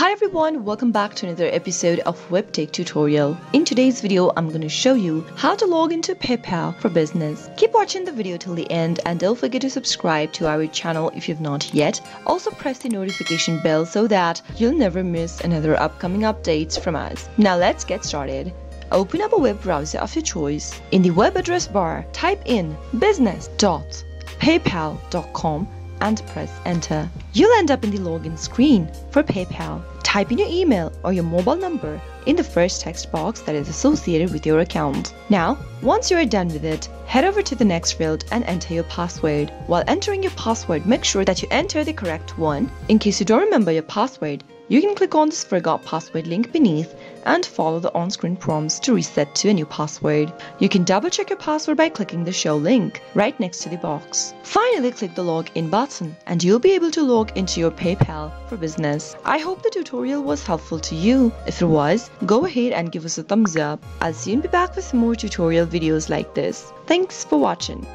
Hi everyone, welcome back to another episode of WebTech tutorial. In today's video, I'm going to show you how to log into PayPal for business. Keep watching the video till the end and don't forget to subscribe to our channel if you've not yet. Also press the notification bell so that you'll never miss another upcoming updates from us. Now let's get started. Open up a web browser of your choice. In the web address bar, type in business.paypal.com and press enter. You'll end up in the login screen for PayPal. Type in your email or your mobile number in the first text box that is associated with your account. Now, once you are done with it, head over to the next field and enter your password. While entering your password, make sure that you enter the correct one. In case you don't remember your password, you can click on this forgot password link beneath and follow the on-screen prompts to reset to a new password. You can double check your password by clicking the show link right next to the box. Finally, click the login button and you'll be able to log into your PayPal for business. I hope the tutorial was helpful to you. If it was, go ahead and give us a thumbs up. I'll soon be back with more tutorial videos like this. Thanks for watching.